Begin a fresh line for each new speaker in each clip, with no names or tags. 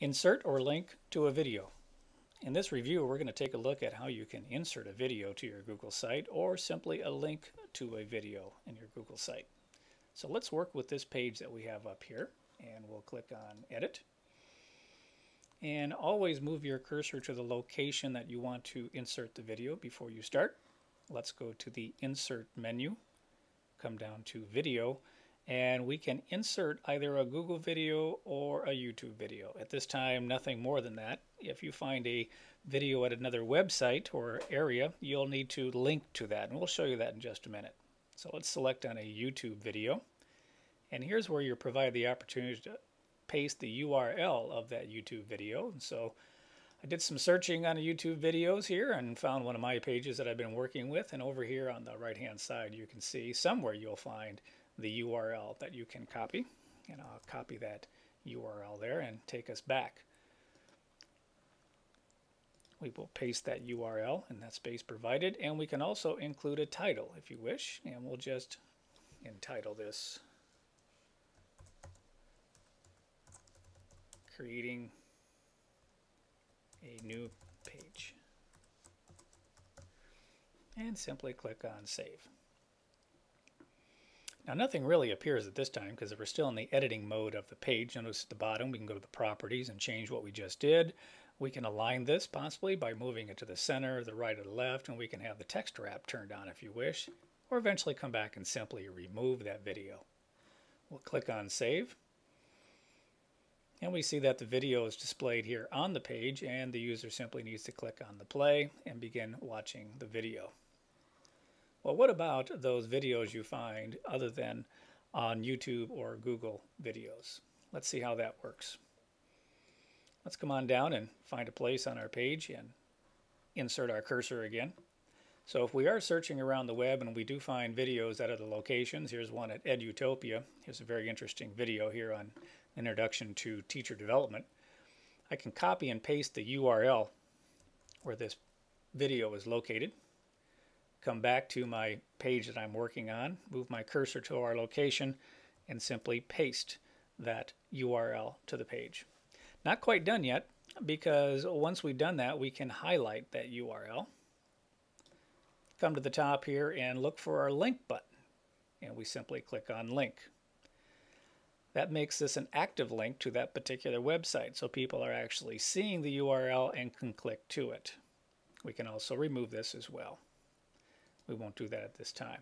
Insert or link to a video. In this review, we're going to take a look at how you can insert a video to your Google site or simply a link to a video in your Google site. So let's work with this page that we have up here and we'll click on Edit. And always move your cursor to the location that you want to insert the video before you start. Let's go to the Insert menu, come down to Video, and we can insert either a Google video or a YouTube video. At this time, nothing more than that. If you find a video at another website or area, you'll need to link to that, and we'll show you that in just a minute. So let's select on a YouTube video, and here's where you're provided the opportunity to paste the URL of that YouTube video. And so I did some searching on YouTube videos here and found one of my pages that I've been working with, and over here on the right-hand side, you can see somewhere you'll find the URL that you can copy. And I'll copy that URL there and take us back. We will paste that URL in that space provided and we can also include a title if you wish and we'll just entitle this creating a new page and simply click on save. Now nothing really appears at this time because we're still in the editing mode of the page. Notice at the bottom we can go to the properties and change what we just did. We can align this possibly by moving it to the center, the right or the left, and we can have the text wrap turned on if you wish, or eventually come back and simply remove that video. We'll click on save. And we see that the video is displayed here on the page and the user simply needs to click on the play and begin watching the video. Well, what about those videos you find other than on YouTube or Google videos? Let's see how that works. Let's come on down and find a place on our page and insert our cursor again. So if we are searching around the web and we do find videos at other locations, here's one at Edutopia. Here's a very interesting video here on Introduction to Teacher Development. I can copy and paste the URL where this video is located come back to my page that I'm working on, move my cursor to our location, and simply paste that URL to the page. Not quite done yet, because once we've done that, we can highlight that URL. Come to the top here and look for our link button, and we simply click on link. That makes this an active link to that particular website, so people are actually seeing the URL and can click to it. We can also remove this as well. We won't do that at this time.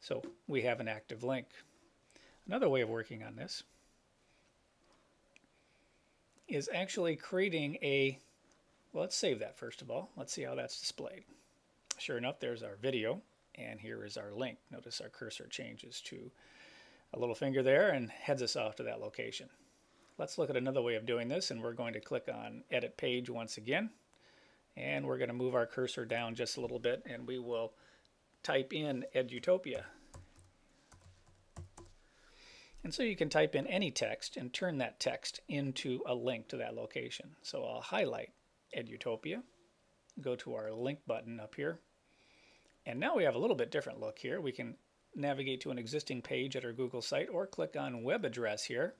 So we have an active link. Another way of working on this is actually creating a, well, let's save that first of all. Let's see how that's displayed. Sure enough, there's our video, and here is our link. Notice our cursor changes to a little finger there and heads us off to that location. Let's look at another way of doing this, and we're going to click on Edit Page once again and we're going to move our cursor down just a little bit and we will type in Edutopia. And so you can type in any text and turn that text into a link to that location. So I'll highlight Edutopia, go to our link button up here, and now we have a little bit different look here. We can navigate to an existing page at our Google site or click on web address here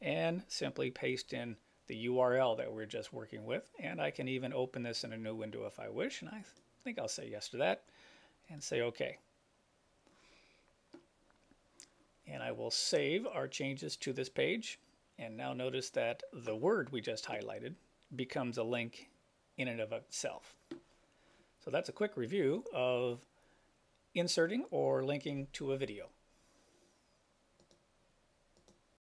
and simply paste in the URL that we're just working with. And I can even open this in a new window if I wish. And I think I'll say yes to that and say OK. And I will save our changes to this page. And now notice that the word we just highlighted becomes a link in and of itself. So that's a quick review of inserting or linking to a video.